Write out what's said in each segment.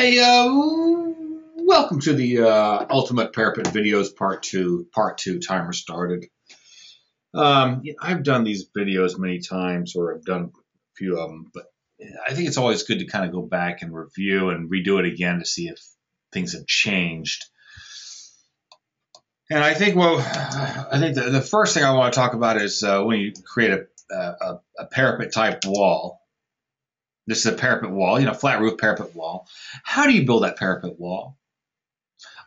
Hey, uh, welcome to the uh, Ultimate Parapet Videos Part 2, Part 2 timer started. Um, I've done these videos many times, or I've done a few of them, but I think it's always good to kind of go back and review and redo it again to see if things have changed. And I think, well, I think the, the first thing I want to talk about is uh, when you create a, a, a parapet type wall this is a parapet wall, you know, flat roof parapet wall. How do you build that parapet wall?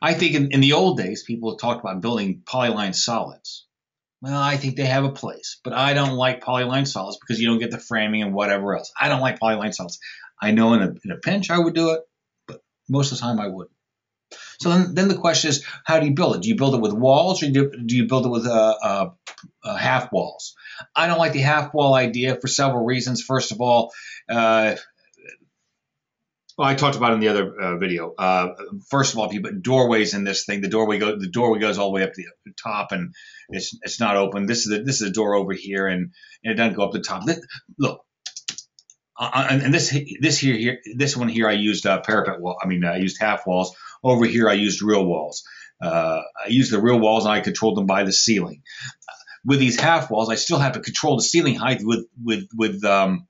I think in, in the old days, people talked about building polyline solids. Well, I think they have a place, but I don't like polyline solids because you don't get the framing and whatever else. I don't like polyline solids. I know in a, in a pinch I would do it, but most of the time I wouldn't. So then, then the question is, how do you build it? Do you build it with walls or do, do you build it with uh, uh, uh, half walls? I don't like the half wall idea for several reasons. First of all, uh, well, I talked about in the other uh, video. Uh, first of all, if you put doorways in this thing, the doorway the doorway goes all the way up to the top, and it's it's not open. This is a, this is a door over here, and, and it doesn't go up the top. Look, uh, and this this here here this one here I used uh, parapet wall. I mean, I used half walls. Over here, I used real walls. Uh, I used the real walls, and I controlled them by the ceiling. With these half walls, I still have to control the ceiling height with with with um,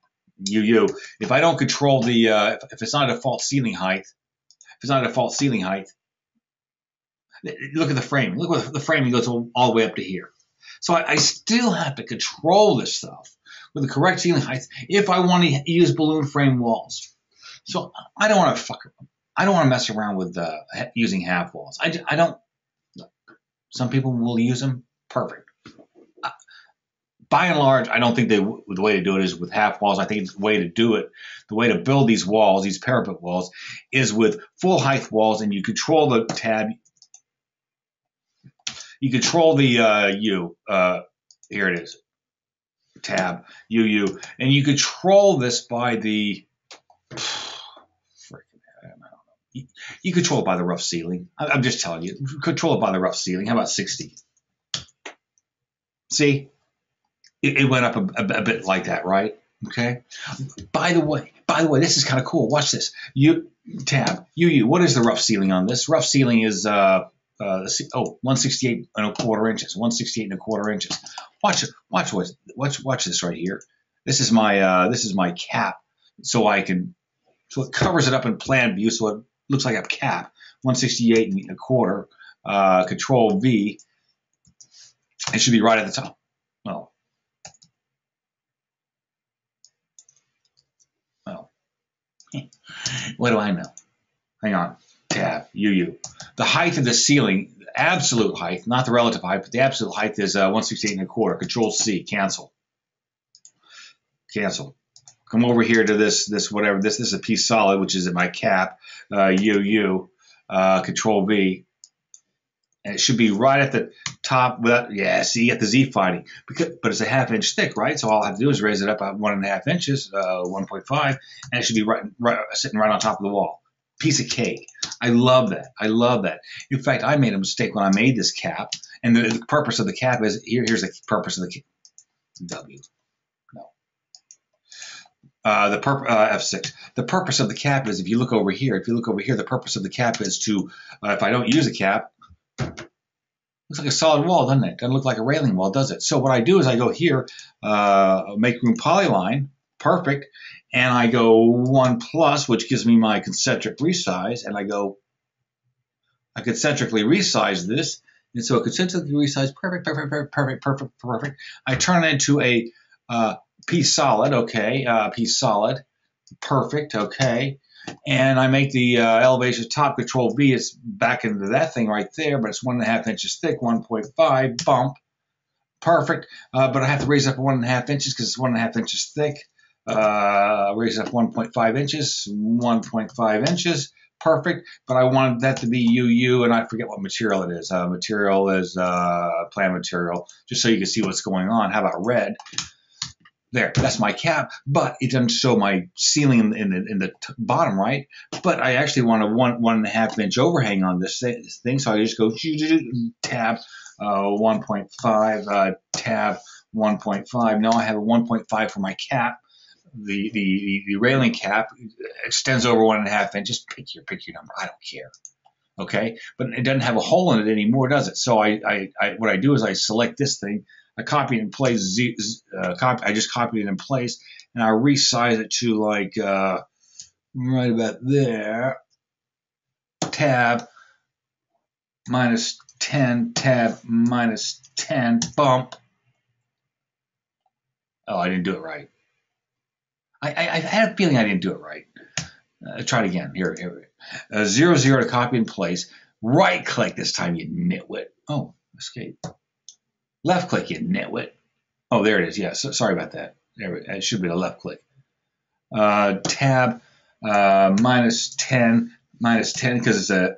UU. If I don't control the, uh, if it's not a default ceiling height, if it's not a default ceiling height, look at the framing. Look what the framing goes all, all the way up to here. So I, I, still have to control this stuff with the correct ceiling height if I want to use balloon frame walls. So I don't want to fuck. I don't want to mess around with uh, using half walls. I, I don't. Some people will use them. Perfect by and large, I don't think they, the way to do it is with half walls. I think the way to do it, the way to build these walls, these parapet walls, is with full height walls, and you control the tab. You control the uh, U. Uh, here it is, tab UU, and you control this by the. You, you control it by the rough ceiling. I'm just telling you, control it by the rough ceiling. How about 60? See, it, it went up a, a, a, bit like that, right? Okay. By the way, by the way, this is kind of cool. Watch this. You tab UU. What is the rough ceiling on this? Rough ceiling is uh, uh, oh 168 and a quarter inches. 168 and a quarter inches. Watch it. Watch what. Watch watch this right here. This is my uh, this is my cap, so I can so it covers it up in plan view, so it looks like a cap. 168 and a quarter. Uh, control V. It should be right at the top. Well, well, what do I know? Hang on. Tab, UU. The height of the ceiling, absolute height, not the relative height, but the absolute height is uh, 168 and a quarter. Control C, cancel. Cancel. Come over here to this, this whatever. This, this is a piece solid, which is at my cap. Uh, UU. Uh, control V. And it should be right at the top. Without, yeah, see, at the Z fighting. Because, but it's a half inch thick, right? So all I have to do is raise it up about one and a half inches, uh, 1.5, and it should be right, right, sitting right on top of the wall. Piece of cake. I love that. I love that. In fact, I made a mistake when I made this cap, and the, the purpose of the cap is here. Here's the purpose of the cap. W. Uh, the purpose uh, F6. The purpose of the cap is if you look over here. If you look over here, the purpose of the cap is to uh, if I don't use a cap, Looks like a solid wall, doesn't it? Doesn't look like a railing wall, does it? So what I do is I go here, uh, make room polyline, perfect, and I go one plus, which gives me my concentric resize, and I go, I concentrically resize this, and so concentrically resize, perfect, perfect, perfect, perfect, perfect, perfect. I turn it into a uh, piece solid, okay, uh, piece solid, perfect, okay and I make the uh, elevation top control V. It's back into that thing right there, but it's one and a half inches thick, 1.5 bump. Perfect. Uh, but I have to raise up one and a half inches because it's one and a half inches thick. Uh, raise up 1.5 inches, 1.5 inches. Perfect. But I wanted that to be UU, and I forget what material it is. Uh, material is uh, plan material, just so you can see what's going on. How about red? There, that's my cap, but it doesn't show my ceiling in, the, in the t- bottom right. But I actually want a one one and a half inch overhang on this thing, so I just go tab uh, 1.5, uh, tab 1.5. Now I have a 1.5 for my cap. the, the the railing cap extends over one and a half inches. Pick your pick your number. I don't care. Okay, but it doesn't have a hole in it anymore, does it? So I, I, I what I do is I select this thing, I copy in place, Z, uh, copy, I just copied it in place, and I resize it to like uh, right about there. Tab minus 10, tab minus 10, bump. Oh, I didn't do it right. I, I, I had a feeling I didn't do it right. Uh, try it again. Here, here. Uh, zero, zero to copy and place. Right click this time, you nitwit. Oh, escape. Left click, you nitwit. Oh, there it is. Yeah, so, sorry about that. There, it should be a left click. Uh, tab uh, minus 10, minus 10 because it's a,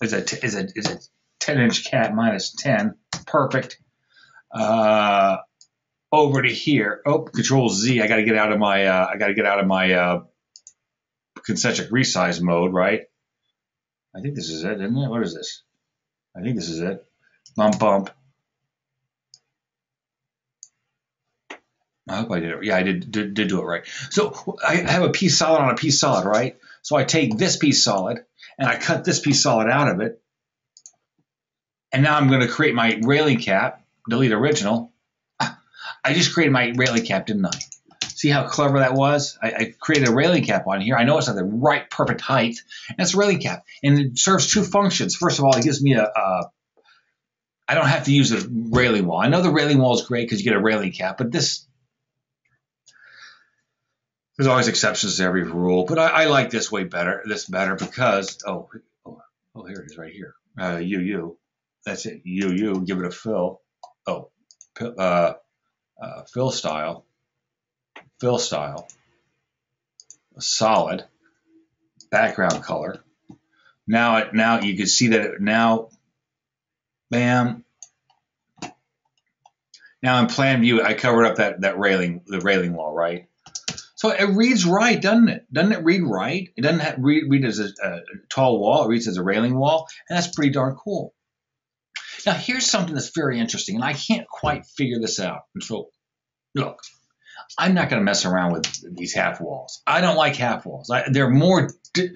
it's a, it's a, it's a 10 inch cat minus 10. Perfect. Uh, over to here. Oh, Control Z. I got to get out of my. Uh, I got to get out of my uh, concentric resize mode, right? I think this is it, isn't it? What is this? I think this is it. Bump, bump. I hope I did it. Yeah, I did, did, did do it right. So I have a piece solid on a piece solid, right? So I take this piece solid and I cut this piece solid out of it. And now I'm going to create my railing cap, delete original. I just created my railing cap, didn't I? See how clever that was? I, I, created a railing cap on here. I know it's not the right perfect height, and it's a railing cap. And it serves two functions. First of all, it gives me a, a I don't have to use a railing wall. I know the railing wall is great because you get a railing cap, but this there's always exceptions to every rule. But I, I like this way better. This better because oh oh, oh here it is right here. Uh, UU, that's it. UU, give it a fill. Oh, uh, uh, fill style fill style, solid, background color. Now, it, now you can see that it, now, bam. Now in plan view, I covered up that, that railing, the railing wall, right? So it reads right, doesn't it? Doesn't it read right? It doesn't have, read, read as a, a tall wall. It reads as a railing wall, and that's pretty darn cool. Now here's something that's very interesting, and I can't quite figure this out. And so, look, I'm not going to mess around with these half walls. I don't like half walls. I, they're more, di-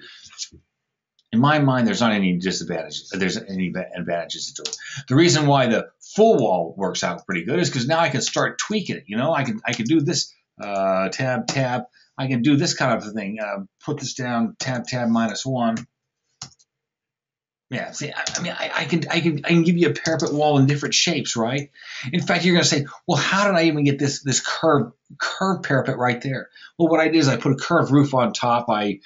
in my mind, there's not any disadvantages. There's any advantages to it. The reason why the full wall works out pretty good is because now I can start tweaking it. You know, I can I can do this uh, tab tab. I can do this kind of thing. Uh, put this down tab tab minus one. Yeah, see, I, I mean, I, I, can, I can, I can give you a parapet wall in different shapes, right? In fact, you're going to say, well, how did I even get this, this curved, curved parapet right there? Well, what I did is I put a curved roof on top. I,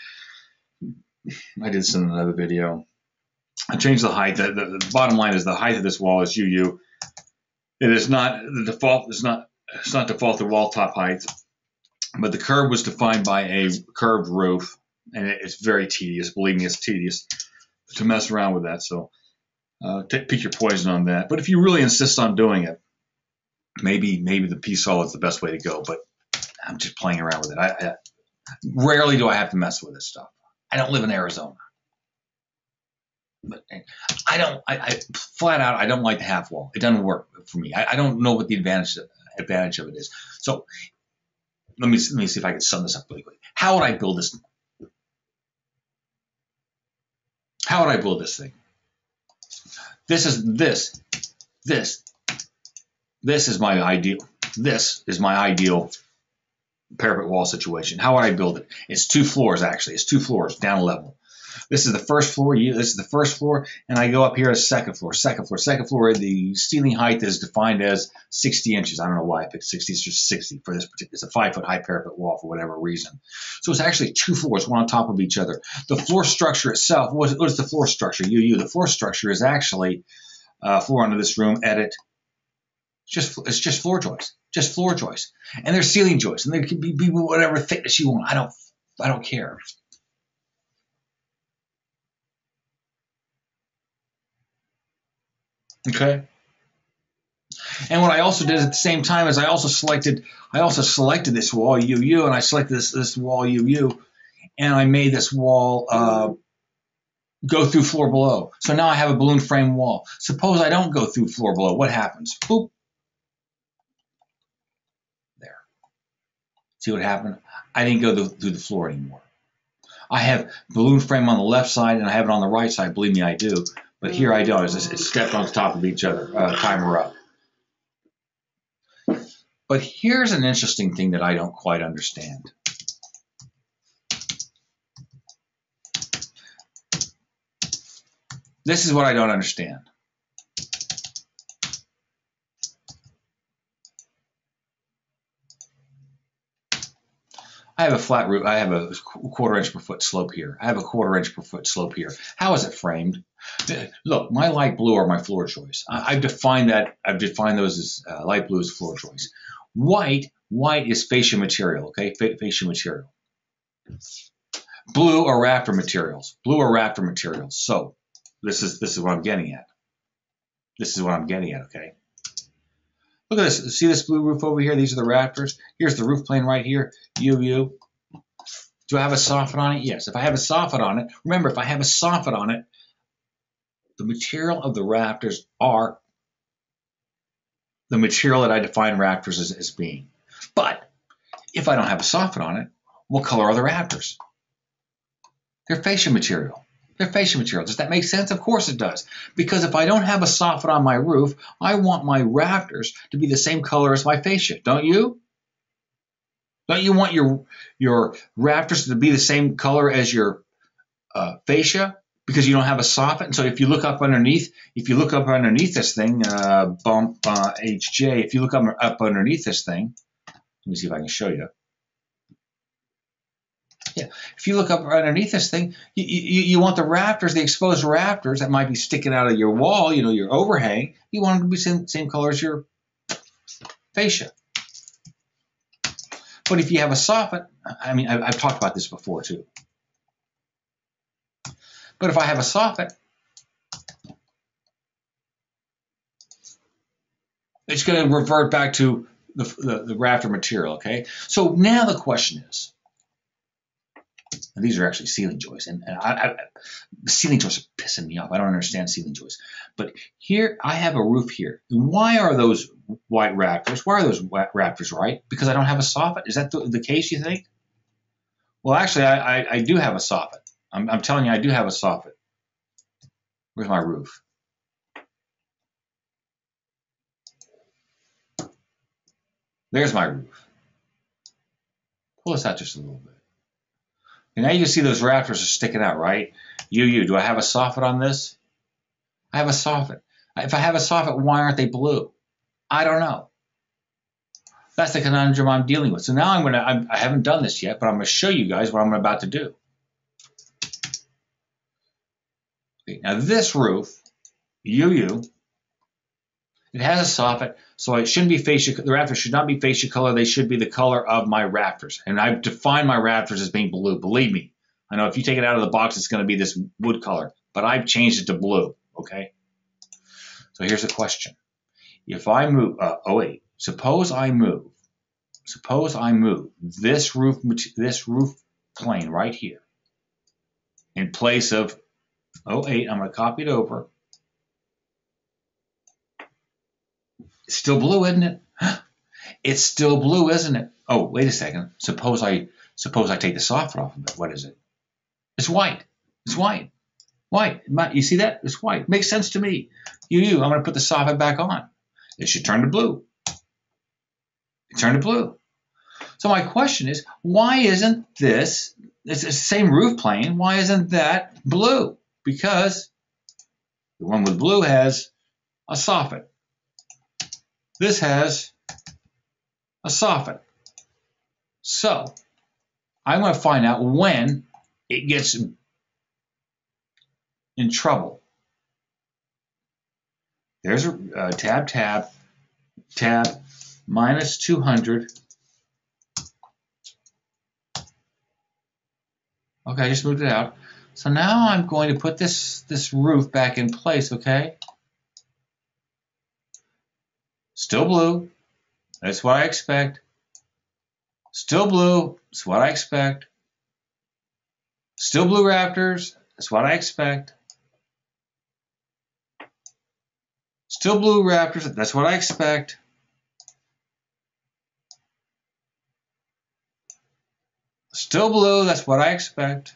I did this in another video. I changed the height. The, the, the bottom line is the height of this wall is UU. It is not the default. It's not. It's not default the wall top height, but the curb was defined by a curved roof, and it's very tedious. Believe me, it's tedious to mess around with that. So uh, pick your poison on that. But if you really insist on doing it, maybe maybe the piece solid is the best way to go. But I'm just playing around with it. I, I rarely do I have to mess with this stuff. I don't live in Arizona. But I don't. I, I flat out. I don't like the half wall. It doesn't work for me. I, I don't know what the advantage advantage of it is. So let me let me see if I can sum this up really quick. How would I build this How would I build this thing? This is this, this, this is my ideal. This is my ideal parapet wall situation. How would I build it? It's two floors actually. It's two floors down a level. This is the first floor. This is the first floor, and I go up here as second floor. Second floor. Second floor. The ceiling height is defined as 60 inches. I don't know why I picked 60. It's just 60 for this particular. It's a five foot high parapet wall for whatever reason. So it's actually two floors, one on top of each other. The floor structure itself. What is, what is the floor structure? UU. The floor structure is actually uh, floor under this room. Edit. Just it's just floor joists. Just floor joists, and there's ceiling joists, and there can be, be whatever thickness you want. I don't I don't care. Okay. And what I also did at the same time is I also selected I also selected this wall UU and I selected this this wall UU and I made this wall uh, go through floor below. So now I have a balloon frame wall. Suppose I don't go through floor below. What happens? Boop. There. See what happened? I didn't go through the floor anymore. I have balloon frame on the left side and I have it on the right side. Believe me, I do. But here I don't. It's, it's stepped on top of each other. Uh, timer up. But here's an interesting thing that I don't quite understand. This is what I don't understand. I have a flat roof. I have a quarter inch per foot slope here. I have a quarter inch per foot slope here. How is it framed? Look, my light blue are my floor joists. I, have defined that. I've defined those as uh, light blue as floor joists. White, white is fascia material. Okay, fascia material. Blue are rafter materials. Blue are rafter materials. So this is this is what I'm getting at. This is what I'm getting at. Okay. Look at this. See this blue roof over here? These are the rafters. Here's the roof plane right here. UU. Do I have a soffit on it? Yes. If I have a soffit on it, remember, if I have a soffit on it, the material of the rafters are the material that I define rafters as, as being. But if I don't have a soffit on it, what color are the rafters? They're fascia material. They're fascia material. Does that make sense? Of course it does. Because if I don't have a soffit on my roof, I want my rafters to be the same color as my fascia, don't you? Don't you want your your rafters to be the same color as your uh, fascia because you don't have a soffit? And so if you look up underneath, if you look up underneath this thing, uh, bump uh, HJ, if you look up, up underneath this thing, let me see if I can show you. Yeah. If you look up underneath this thing, you, you, you, want the rafters, the exposed rafters that might be sticking out of your wall, you know, your overhang, you want them to be same, same color as your fascia. But if you have a soffit, I mean, I've, I've talked about this before too. But if I have a soffit, it's going to revert back to the, the, the rafter material, okay? So now the question is, these are actually ceiling joists. And, and I, I, ceiling joists are pissing me off. I don't understand ceiling joists. But here, I have a roof here. and why are those white rafters? Why are those white rafters right? Because I don't have a soffit? Is that the, the case, you think? Well, actually, I, I, I do have a soffit. I'm, I'm telling you, I do have a soffit. Where's my roof? There's my roof. Pull this out just a little bit. And now you can see those rafters are sticking out, right? You, you, do I have a soffit on this? I have a soffit. If I have a soffit, why aren't they blue? I don't know. That's the conundrum I'm dealing with. So now I'm going to, I haven't done this yet, but I'm to show you guys what I'm about to do. Now this roof, UU, it has a soffit, so it shouldn't be fascia. The rafters should not be fascia color. They should be the color of my rafters. And I've defined my rafters as being blue. Believe me, I know if you take it out of the box, it's going to be this wood color. But I've changed it to blue. Okay. So here's the question: If I move, uh, oh wait, suppose I move, suppose I move this roof, this roof plane right here, in place of 08. I'm going to copy it over It's still blue, isn't it? It's still blue, isn't it? Oh, wait a second. Suppose I suppose I take the soffit off of it. What is it? It's white. It's white. White. You see that? It's white. Makes sense to me. You, you. I'm going to put the soffit back on. It should turn to blue. It turned to blue. So my question is, why isn't this? It's the same roof plane. Why isn't that blue? Because the one with blue has a soffit. This has a soffit. So I'm going to find out when it gets in trouble. There's a uh, tab, tab, tab, minus 200. Okay, I just moved it out. So now I'm going to put this, this roof back in place, okay? Still blue. That's what I expect. Still blue. That's what I expect. Still blue rafters. That's what I expect. Still blue rafters. That's what I expect. Still blue, that's what I expect.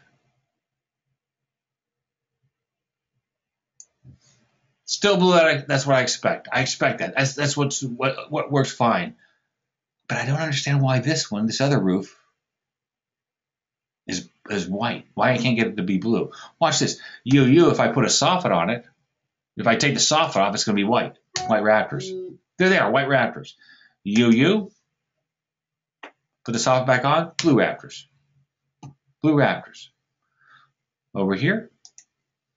Still blue, that's what I expect. I expect that. That's, that's what's, what, what works fine. But I don't understand why this one, this other roof, is, is white. Why I can't get it to be blue. Watch this. You you. if I put a soffit on it, if I take the soffit off, it's going to be white. White rafters. There they are, white rafters. you. put the soffit back on, blue rafters. Blue rafters. Over here,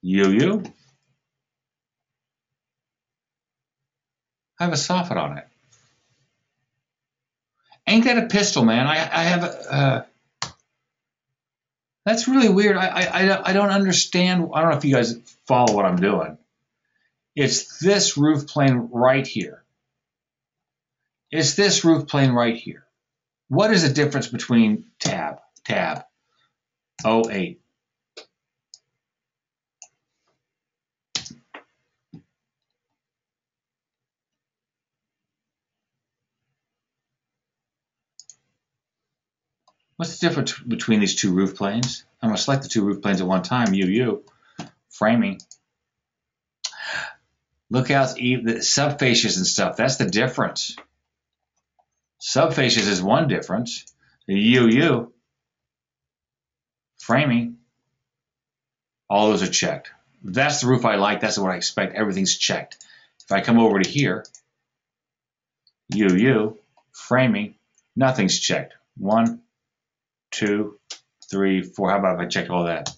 UU. I have a soffit on it. Ain't that a pistol, man? I, I have a. Uh, that's really weird. I, I, I don't understand. I don't know if you guys follow what I'm doing. It's this roof plane right here. It's this roof plane right here. What is the difference between tab, tab, 08? What's the difference between these two roof planes? I'm going to select the two roof planes at one time, UU, framing. Look out, the subfascias and stuff, that's the difference. Subfascias is one difference. The UU, framing, all those are checked. That's the roof I like, that's what I expect, everything's checked. If I come over to here, UU, framing, nothing's checked. One, two, three, four. How about if I check all that?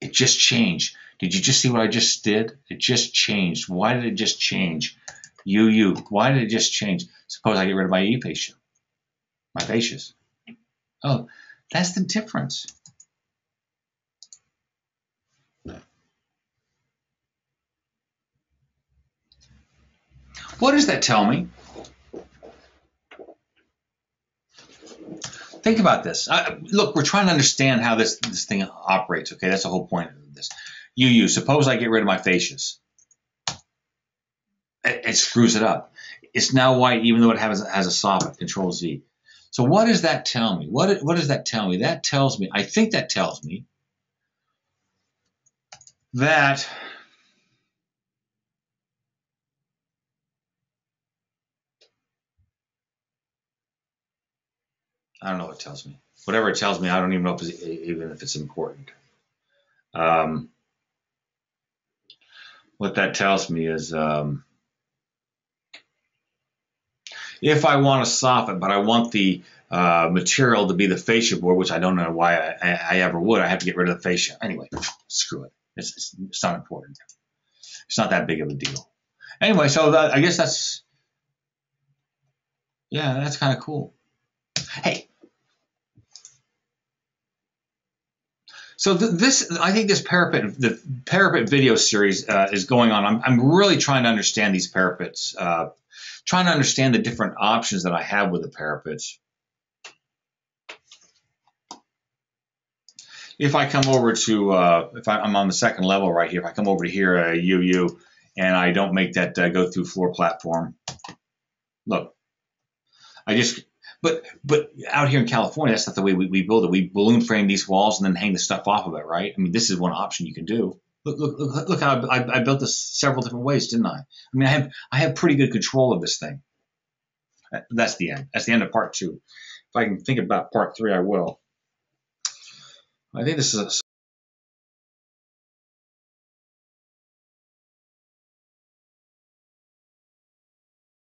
It just changed. Did you just see what I just did? It just changed. Why did it just change? You, you. Why did it just change? Suppose I get rid of my E fascia, my fascias. Oh, that's the difference. What does that tell me? Think about this. I, look, we're trying to understand how this this thing operates. Okay, that's the whole point of this. You use. Suppose I get rid of my fascias. It, it, screws it up. It's now white, even though it has has a soffit. Control Z. So what does that tell me? What what does that tell me? That tells me. I think that tells me that I don't know what it tells me. Whatever it tells me, I don't even know if it's, even if it's important. Um, what that tells me is um, if I want to soften, but I want the uh, material to be the fascia board, which I don't know why I, I, I, ever would, I have to get rid of the fascia. Anyway, screw it. It's, it's, it's not important. It's not that big of a deal. Anyway, so that, I guess that's, yeah, that's kind of cool. Hey, So th- this, I think this parapet, the parapet video series uh, is going on. I'm, I'm really trying to understand these parapets, uh, trying to understand the different options that I have with the parapets. If I come over to, uh, if I, am on the second level right here, if I come over to here, uh, UU, and I don't make that uh, go through floor platform, look, I just but but out here in California, that's not the way we, we build it. We balloon frame these walls and then hang the stuff off of it, right? I mean, this is one option you can do. Look look look, look how I, I built this several different ways, didn't I? I mean, I have I have pretty good control of this thing. That's the end. That's the end of part two. If I can think about part three, I will. I think this is a